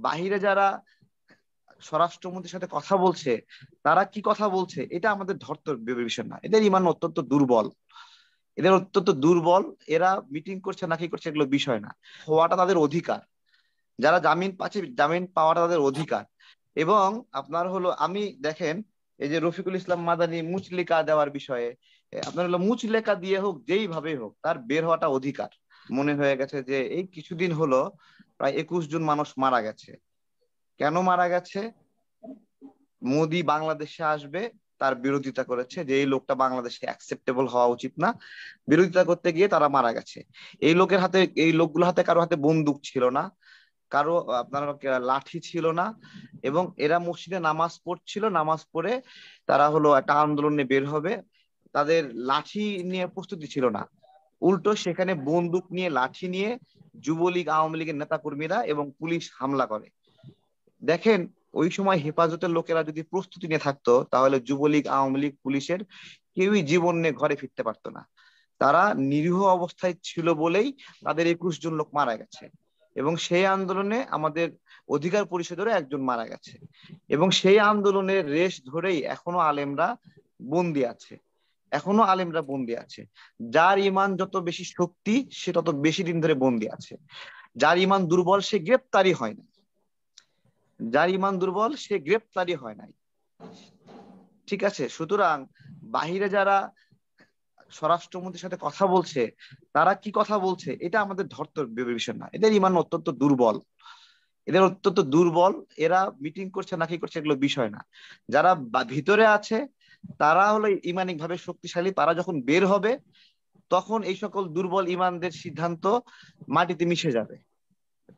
বাহিরে যারা স্বরাষ্ট্রমন্ত্রীর সাথে কথা বলছে, তারা কি কথা বলছে? এটা আমাদের ধরতে বিষয় না। এদের ইমান অত্যন্ত দুর্বল। এদের অত্যন্ত দুর্বল। এরা মিটিং করছে নাকি করছে এগুলো বিষয় না। হওয়াটা তাদের অধিকার। যারা জামিন পাচ্ছে, জামিন পাওয়াটা তাদের অধিকার। এবং আপনার হলো, আমি দেখেন, এই যে রফিকুল ইসলাম মাদানি মুচলিকা দেওয়ার বিষয়ে আপনার হলো মুচলেকা দিয়ে হোক যেই ভাবে হোক, তার বের হওয়াটা অধিকার। মনে হয়ে গেছে যে এই কিছুদিন হলো প্রায় একুশ জন মানুষ মারা গেছে। কেন মারা গেছে? মোদি বাংলাদেশে আসবে, তার বিরোধিতা করেছে যে এই লোকটা বাংলাদেশে অ্যাকসেপ্টেবল হওয়া উচিত না। বিরোধিতা করতে গিয়ে তারা মারা গেছে। এই লোকের হাতে, এই লোকগুলো হাতে কারও হাতে বন্দুক ছিল না, কারও, আপনার লাঠি ছিল না এবং এরা মসজিদে নামাজ পড়ছিল, নামাজ পড়ে তারা হলো একটা আন্দোলনে বের হবে। তাদের লাঠি নিয়ে প্রস্তুতি ছিল না। উল্টো সেখানে বন্দুক নিয়ে, লাঠি নিয়ে যুবলীগ, আওয়ামী লীগের নেতা কর্মীরা এবং পুলিশ হামলা করে। দেখেন, ওই সময় হেফাজতের লোকেরা যদি প্রস্তুতি নিয়ে থাকতো, তাহলে যুবলীগ, আওয়ামী লীগ, পুলিশের কেউই জীবন নিয়ে ঘরে ফিরতে পারতো না। তারা নিরীহ অবস্থায় ছিল বলেই তাদের একুশ জন লোক মারা গেছে। এবং সেই আন্দোলনে আমাদের অধিকার পরিষদেরও একজন মারা গেছে। এবং সেই আন্দোলনের রেশ ধরেই এখনও আলেমরা বন্দি আছে। এখনও আলেমরা বন্দি আছে। যার ইমান যত বেশি শক্তি, সে তত বেশি দিন ধরে বন্দি আছে। যার ইমান দুর্বল, সে গ্রেপ্তারি হয় না যার ইমান দুর্বল, সে গ্রেপ্তারি হয় নাই। ঠিক আছে? সুতরাং বাহিরে যারা স্বরাষ্ট্রমন্ত্রীর সাথে কথা বলছে, তারা কি কথা বলছে? এটা আমাদের ধরতে বিষয় না এদের ইমান অত্যন্ত দুর্বল। এদের অত্যন্ত দুর্বল। এরা মিটিং করছে নাকি করছে, এগুলো বিষয় না। যারা ভিতরে আছে তারা হলো ইমানিক ভাবে শক্তিশালী তারা যখন বের হবে তখন এই সকল দুর্বল ইমানদের সিদ্ধান্ত মাটিতে মিশে যাবে।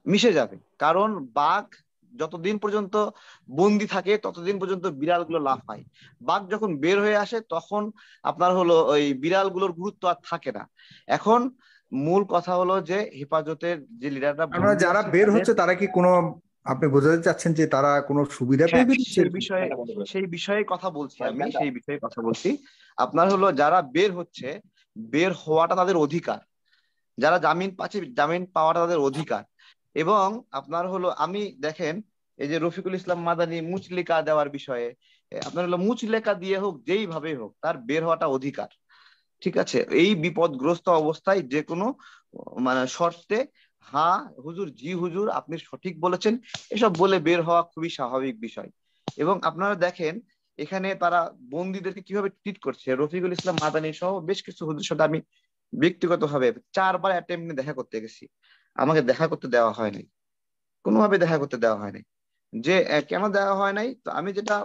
মিশে যাবে। কারণ বাঘ যতদিন পর্যন্ত বন্দি থাকে ততদিন পর্যন্ত বিড়ালগুলো লাফায়। বাঘ যখন বের হয়ে আসে তখন আপনার হলো ওই বিড়ালগুলোর গুরুত্ব আর থাকে না। এখন মূল কথা হলো যে হেফাজতের যে লিডাররা যারা বের হচ্ছে তারা কি কোনো আপনি বোঝাতে চাচ্ছেন যে তারা কোনো সুবিধা হ্যাঁ, পেয়ে সেই বিষয়ে সেই বিষয়ে কথা বলছি আমি সেই বিষয়ে কথা বলছি। আপনার হলো যারা বের হচ্ছে বের হওয়াটা তাদের অধিকার। যারা জামিন পাচ্ছে জামিন পাওয়াটা তাদের অধিকার। এবং আপনার হলো আমি দেখেন এই যে রফিকুল ইসলাম মাদানি মুচলিকা দেওয়ার বিষয়ে আপনার হলো মুচলেকা দিয়ে হোক যেইভাবে হোক তার বের হওয়াটা অধিকার। ঠিক আছে? এই বিপদগ্রস্ত অবস্থায় যে কোনো মানে শর্তে হ্যাঁ হুজুর, জি হুজুর, আপনি সঠিক বলেছেন। এসব বলে বের হওয়া খুবই স্বাভাবিক বিষয়। এবং আপনারা দেখেন, এখানে তারা বন্দীদেরকে কীভাবে ট্রিট করছে? রফিকুল ইসলাম মাদানি সহ বেশ কিছু হুজুর সাথে আমি ব্যক্তিগতভাবে চারবার অ্যাটেম্প দেখা করতে গেছি। আমাকে দেখা করতে দেওয়া হয় নাই। কোনোভাবে দেখা করতে দেওয়া হয় নাই। যে কেন দেওয়া হয় নাই? তো আমি যেটা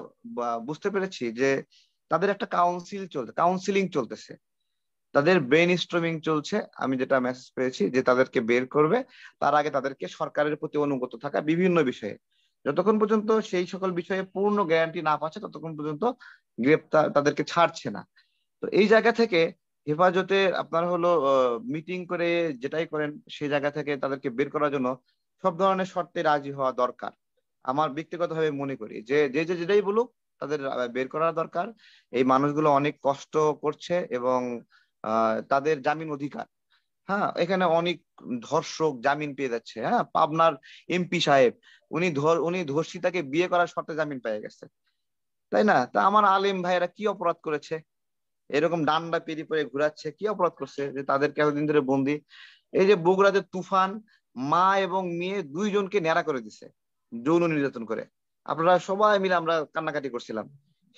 বুঝতে পেরেছি যে, তাদের একটা কাউন্সিল চলছে কাউন্সিলিং চলতেছে। তাদের ব্রেন স্ট্রমিং চলছে। আমি যেটা মেসেজ পেয়েছি যে তাদেরকে বের করবে। তার আগে তাদেরকে সরকারের প্রতি অনুগত থাকা বিভিন্ন বিষয়ে। যতক্ষণ পর্যন্ত সেই সকল বিষয়ে পূর্ণ গ্যারান্টি না পাচ্ছে, ততক্ষণ পর্যন্ত গ্রেপ্তার তাদেরকে ছাড়ছে না। তো এই জায়গা থেকে হেফাজতে আপনার হলো মিটিং করে যেটাই করেন, সেই জায়গা থেকে তাদেরকে বের করার জন্য সব ধরনের শর্তে রাজি হওয়া দরকার। আমার ব্যক্তিগতভাবে মনে করি যে যে যে, যেটাই বলুক, তাদের বের করা দরকার। এই মানুষগুলো অনেক কষ্ট করছে এবং তাদের জামিন অধিকার। হ্যাঁ এখানে অনেক ধর্ষক জামিন পেয়ে যাচ্ছে। হ্যাঁ পাবনার এমপি সাহেব, উনি ধর, উনি ধর্ষিতাকে বিয়ে করার শর্তে জামিন পেয়ে গেছে। তাই না? তা আমার আলিম ভাইয়েরা কি অপরাধ করেছে? এরকম ডান্ডা পেরি পরে ঘুরাচ্ছে, কি অপরাধ করছে? যে তাদেরকে এতদিন ধরে বন্দি। এই যে বগুড়াতে তুফান, মা এবং মেয়ে দুইজনকে ন্যাড়া করে দিছে, যৌন নির্যাতন করে। আপনারা সবাই মিলে আমরা কান্নাকাটি করছিলাম।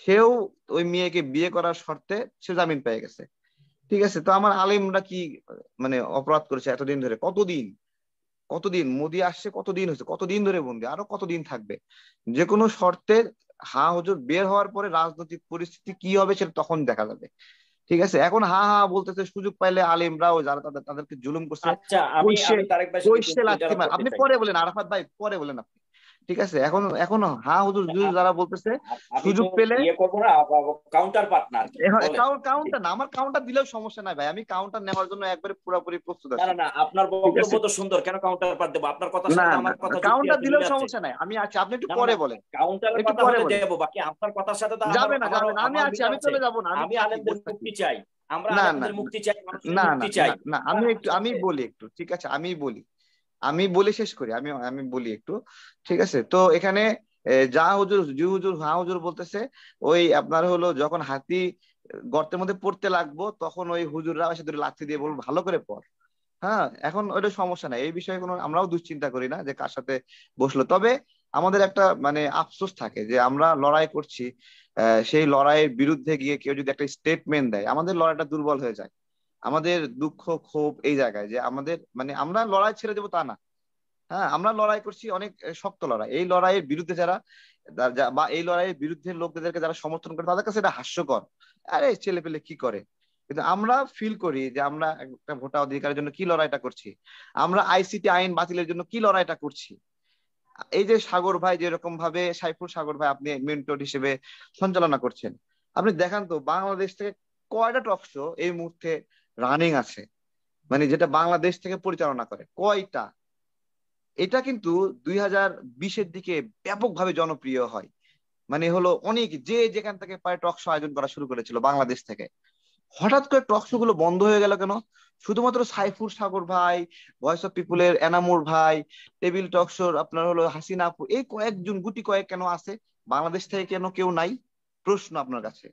সেও ওই মেয়েকে বিয়ে করার শর্তে সে জামিন পেয়ে গেছে। ঠিক আছে তো আমার আলেমরা কি মানে অপরাধ করেছে এতদিন ধরে? কতদিন? কতদিন? মোদি আসছে কতদিন হয়েছে? কতদিন ধরে বন্দি? আরও কতদিন থাকবে? যে কোনো শর্তে হা হুজুর বের হওয়ার পরে রাজনৈতিক পরিস্থিতি কি হবে সেটা তখন দেখা যাবে। ঠিক আছে? এখন হা হা বলতেছে সুযোগ পাইলে আলিমরাও যারা তাদের তাদেরকে জুলুম করছে আচ্ছা, আপনি পরে বলেন আরাফাত ভাই পরে বলেন আপনি। ঠিক আছে? এখন এখন? হ্যাঁ হুজুর যারা বলতেছে সুযোগ পেলে কাউন্টার পার্টনার কাউন্টার না আমার কাউন্টার দিলেও সমস্যা নাই ভাই। আমি কাউন্টার নেওয়ার জন্য একবারে পুরোপুরি প্রস্তুত আছি না না আপনার বক্তব্য তো সুন্দর কেন কাউন্টার পার্ট দেব? আপনার কথা সাথে আমার কথা কাউন্টার দিলেও সমস্যা নাই। আমি আছি আপনি একটু পরে বলেন। কাউন্টার কথা বলে দেব বাকি আপনার কথার সাথে তো যাবে না যাবে না। আমি আছি আমি চলে যাব না আমি আলেমদের মুক্তি চাই। আমরা আলেমদের মুক্তি চাই না না না আমি একটু আমি বলি একটু ঠিক আছে? আমি বলি। আমি বলে শেষ করি, আমি আমি বলি একটু। ঠিক আছে? তো এখানে যা হুজুর জু হুজুর হা হুজুর বলতেছে, ওই আপনার হলো যখন হাতি গর্তের মধ্যে পড়তে লাগবো, তখন ওই হুজুররা এসে ধরে লাথি দিয়ে বলব, ভালো করে পড়। হ্যাঁ এখন ওইটা সমস্যা নাই। এই বিষয়ে কোনো, আমরাও দুশ্চিন্তা করি না যে কার সাথে বসল। তবে আমাদের একটা মানে আফসোস থাকে যে আমরা লড়াই করছি সেই লড়াইয়ের বিরুদ্ধে গিয়ে কেউ যদি একটা স্টেটমেন্ট দেয়, আমাদের লড়াইটা দুর্বল হয়ে যায়। আমাদের দুঃখ, ক্ষোভ এই জায়গায় যে আমাদের মানে আমরা লড়াই ছেড়ে দেবো তা না। হ্যাঁ আমরা লড়াই করছি অনেক শক্ত লড়াই। এই লড়াইয়ের বিরুদ্ধে যারা বা এই লড়াইয়ের বিরুদ্ধে লোকদেরকে যারা সমর্থন করে, তাদের কাছে এটা হাস্যকর। আরে, ছেলে পেলে কি করে? কিন্তু আমরা ফিল করি যে আমরা একটা ভোটার অধিকারের জন্য কি লড়াইটা করছি? আমরা আইসিটি আইন বাতিলের জন্য কি লড়াইটা করছি? এই যে সাগর ভাই যেরকম ভাবে, সাইফুল সাগর ভাই আপনি মেন্টর হিসেবে সঞ্চালনা করছেন। আপনি দেখান তো, বাংলাদেশ থেকে কয়টা টক শো এই মুহূর্তে রানিং আছে। মানে যেটা বাংলাদেশ থেকে পরিচালনা করে। কয়টা? এটা কিন্তু দুই হাজার বিশের দিকে ব্যাপকভাবে জনপ্রিয় হয়। মানে হলো অনেক যে যেখান থেকে প্রায় টক শো আয়োজন করা শুরু করেছিল বাংলাদেশ থেকে। হঠাৎ করে টক শো গুলো বন্ধ হয়ে গেল কেন? শুধুমাত্র সাইফুর সাগর ভাই ভয়েস অফ পিপুলের এনামুর ভাই টেবিল টক শোর আপনার হলো হাসিনা আপু, এই কয়েকজন গুটি কয়েক কেন আছে? বাংলাদেশ থেকে কেন কেউ নাই? প্রশ্ন আপনার কাছে।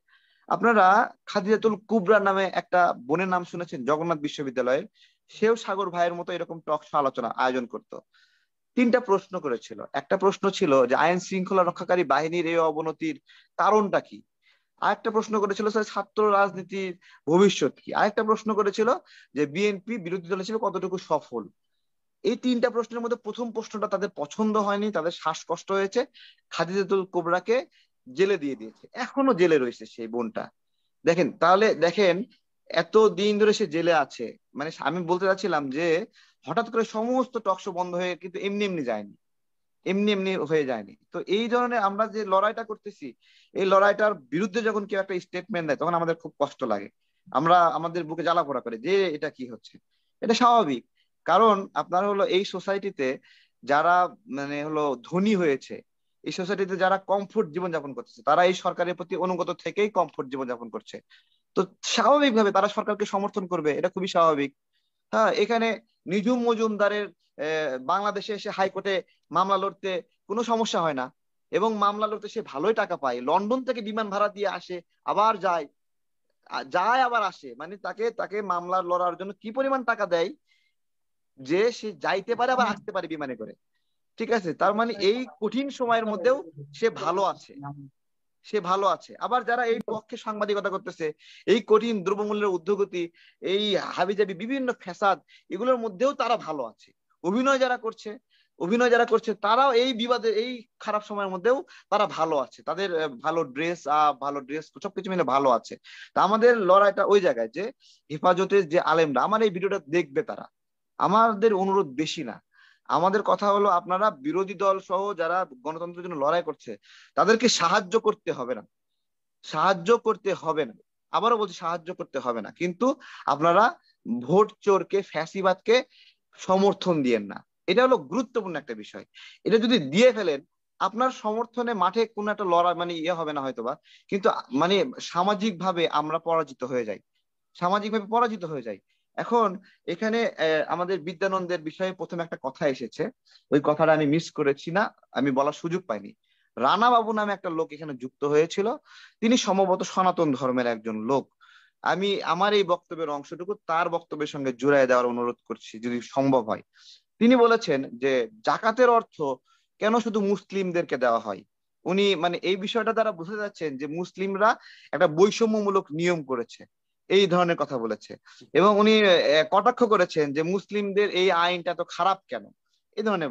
আপনারা খাদিজাতুল কুবরা নামে একটা বোনের নাম শুনেছেন, জগন্নাথ বিশ্ববিদ্যালয়ের। সেও সাগর ভাইয়ের মতো এরকম টক শো আলোচনা আয়োজন করত। তিনটা প্রশ্ন করেছিল। একটা প্রশ্ন ছিল যে আইন শৃঙ্খলা রক্ষাকারী বাহিনীর এই অবনতির কারণটা কি? আরেকটা প্রশ্ন করেছিল, স্যার, ছাত্র রাজনীতির ভবিষ্যৎ কি? আরেকটা প্রশ্ন করেছিল যে, বিএনপি বিরোধী দল হিসেবে কতটুকু সফল? এই তিনটা প্রশ্নের মধ্যে প্রথম প্রশ্নটা তাদের পছন্দ হয়নি, তাদের শ্বাসকষ্ট হয়েছে। খাদিজাতুল কোবরাকে জেলে দিয়ে দিয়েছে। এখনও জেলে রয়েছে সেই বোনটা। দেখেন, তাহলে দেখেন এত দিন ধরে সে জেলে আছে। মানে আমি বলতে চাচ্ছিলাম যে, হঠাৎ করে সমস্ত টকশো বন্ধ হয়ে কিন্তু এমনি এমনি যায়নি। এমনি এমনি হয়ে যায়নি। তো এই ধরনের আমরা যে লড়াইটা করতেছি, এই লড়াইটার বিরুদ্ধে যখন কেউ একটা স্টেটমেন্ট দেয়, তখন আমাদের খুব কষ্ট লাগে। আমরা আমাদের বুকে জ্বালা পোড়া করে যে এটা কি হচ্ছে। এটা স্বাভাবিক। কারণ আপনার হলো এই সোসাইটিতে যারা মানে হলো ধনী হয়েছে এই সোসাইটিতে যারা কমফোর্ট জীবনযাপন করতেছে, তারা এই সরকারের প্রতি অনুগত থেকেই কমফোর্ট জীবনযাপন করছে। তো স্বাভাবিকভাবে তারা সরকারকে সমর্থন করবে, এটা খুবই স্বাভাবিক। হ্যাঁ এখানে নিজুম মজুমদারের বাংলাদেশে এসে হাইকোর্টে মামলা লড়তে কোনো সমস্যা হয় না। এবং মামলা লড়তে সে ভালোই টাকা পায়। লন্ডন থেকে বিমান ভাড়া দিয়ে আসে, আবার যায়। যায়, আবার আসে। মানে তাকে তাকে মামলা লড়ার জন্য কি পরিমাণ টাকা দেয়? যে সে যাইতে পারে, আবার আসতে পারে বিমানে করে। ঠিক আছে? তার মানে এই কঠিন সময়ের মধ্যেও সে ভালো আছে। সে ভালো আছে। আবার যারা এই পক্ষে সাংবাদিকতা করতেছে এই কঠিন দ্রব্যমূল্যের উদ্যোগতি এই হাবিজাবি বিভিন্ন ফ্যাসাদ এগুলোর মধ্যেও তারা ভালো আছে। অভিনয় যারা করছে অভিনয় যারা করছে তারাও এই বিবাদে এই খারাপ সময়ের মধ্যেও তারা ভালো আছে। তাদের ভালো ড্রেস ভালো ড্রেস সবকিছু মিলে ভালো আছে। তা আমাদের লড়াইটা ওই জায়গায় যে হেফাজতের যে আলেমরা আমার এই ভিডিওটা দেখবে তারা। আমাদের অনুরোধ বেশি না। আমাদের কথা হলো আপনারা বিরোধী দল সহ যারা গণতন্ত্রের জন্য লড়াই করছে, তাদেরকে সাহায্য করতে হবে না। সাহায্য করতে হবে না। আবারও বলছি, সাহায্য করতে হবে না। কিন্তু আপনারা ভোট চোরকে, ফ্যাসিবাদকে সমর্থন দিয়েন না। এটা হলো গুরুত্বপূর্ণ একটা বিষয়। এটা যদি দিয়ে ফেলেন, আপনার সমর্থনে মাঠে কোনো একটা লড়াই মানে ইয়ে হবে না হয়তোবা। কিন্তু মানে সামাজিক ভাবে আমরা পরাজিত হয়ে যাই। সামাজিক ভাবে পরাজিত হয়ে যাই। এখন এখানে আমাদের বিদ্যানন্দের বিষয়ে প্রথমে একটা কথা এসেছে। ওই কথাটা আমি মিস করেছি না, আমি বলার সুযোগ পাইনি। রানা বাবু নামে একটা লোক এখানে যুক্ত হয়েছিল। তিনি সম্ভবত সনাতন ধর্মের একজন লোক। আমি আমার এই বক্তব্যের অংশটুকু তার বক্তব্যের সঙ্গে জুড়াই দেওয়ার অনুরোধ করছি, যদি সম্ভব হয়। তিনি বলেছেন যে, জাকাতের অর্থ কেন শুধু মুসলিমদেরকে দেওয়া হয়? উনি মানে এই বিষয়টা দ্বারা বুঝতে যাচ্ছেন যে, মুসলিমরা একটা বৈষম্যমূলক নিয়ম করেছে। এই ধরনের কথা বলেছে। এবং উনি কটাক্ষ করেছেন যে মুসলিমদের এই আইনটা এত খারাপ কেন? এই ধরনের